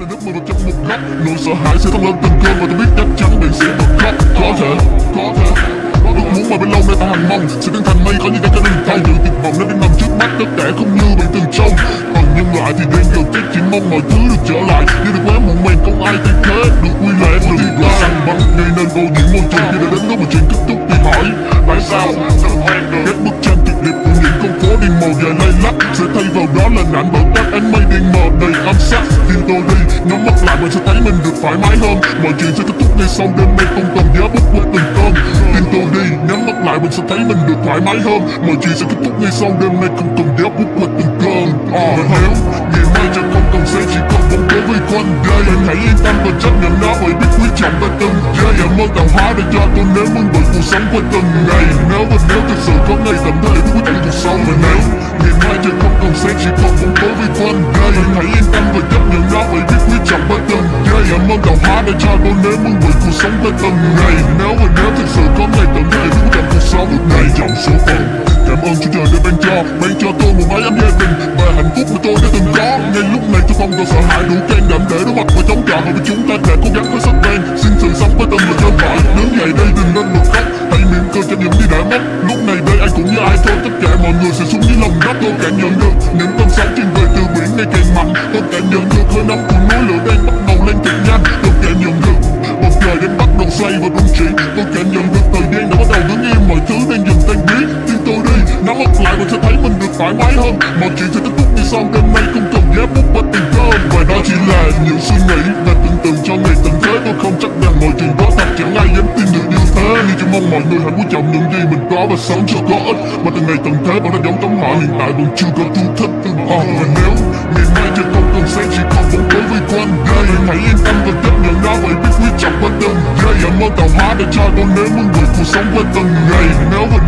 là nước mưa trong một góc nỗi sợ hãi sẽ thấm lên từng cơn và tôi biết chắc chắn mình sẽ bật khóc. Có thể có thể ước muốn mà bên lâu nay ta hằng mong. Sẽ biến thành mây có những cái đừng thay dự tuyệt vọng nó đang nằm trước mắt tất cả không như bạn từng trông. Còn nhân loại thì đang cầu chết chỉ mong mọi thứ được trở lại. Nhưng được quá muộn màng không ai thay thế. Được quy lệ được điều là săn bắn gây nên vô nhiễm môi trường. Khi đã đến lúc mà chuyện kết thúc thì hỏi, tại sao? Các bức tranh tuyệt đẹp của những con phố đi màu dài lay lắc vào đó là nạn bởi các ánh mây đen mờ đầy ám sát. Tin tôi đi nhắm mắt lại bạn sẽ thấy mình được thoải mái hơn. Mọi chuyện sẽ kết thúc ngay sau đêm nay không cần giá bút qua từng cơn. Tin tôi đi nhắm mắt lại bạn sẽ thấy mình được thoải mái hơn. Mọi chuyện sẽ kết thúc ngay sau đêm nay không cần giá bút qua từng cơn. À, nếu ngày mai chẳng không còn sẽ chỉ còn bóng tối vây quanh đây anh hãy yên tâm và chấp nhận nó bởi biết quý trọng ta từng giây em mơ tạo hóa để cho tôi nếm mừng bởi cuộc sống qua từng ngày. Nếu và nếu thực sự có ngày thời biết quý trọng cuộc sống. Và nếu ngày mai sẽ chỉ còn bóng tối với quanh đây hãy yên tâm và chấp nhận nó bởi biết quyết chẳng bất từng giây em ơn tạo hóa đã cho tôi nếm mừng bởi cuộc sống tới từng ngày nếu và nếu thực sự có ngày tận này Cũng chẳng cuộc sống. Lúc ngày dòng số phận, Cảm ơn Chúa Trời đã ban cho Ban cho tôi một mái ấm gia đình Và hạnh phúc mà tôi đã từng có. Ngay lúc này tôi không còn sợ hãi, đủ can đảm để đối mặt và chống chọi Và chúng ta đã cố gắng với sức bền Xin sự sống với tâm và chân mỏi Đứng ngày đây đừng nên một khóc, Hãy mỉm cười cho những gì đã mất. Lúc này đây ai cũng như ai thôi, Tất cả mọi người sẽ xuống Tôi cảm nhận được những cơn sóng trên về từ biển ngày càng mạnh Tôi cảm nhận được hơi nóng của núi lửa đang bắt đầu lên cực nhanh. Tôi cảm nhận được bầu trời đang bắt đầu xoay và rung chuyển. Tôi cảm nhận được thời gian đã bắt đầu đứng im. Mọi thứ đang dần tan biến. Tin tôi đi Nắm mắt lại và sẽ thấy mình được thoải mái hơn. Mọi chuyện sẽ kết thúc như sau. Đêm nay không cần giá bút và tiền cơm Và đó chỉ là những suy nghĩ mọi chuyện đó thật chẳng ai dám tin được như thế. Nhưng chỉ mong mọi người hãy quý trọng những gì mình có và sống cho có ích. Mà từng ngày tận thế vẫn đang giống tấm họ hiện tại vẫn chưa có chú thích. Ờ. và nếu ngày mai trời không còn sáng chỉ còn bóng tối vây quanh đây Hãy yên tâm và chấp nhận nó bởi biết quý trọng qua từng giây. Em mơ tạo hóa để cho tôi nếm mừng bởi cuộc sống qua từng ngày. Nếu và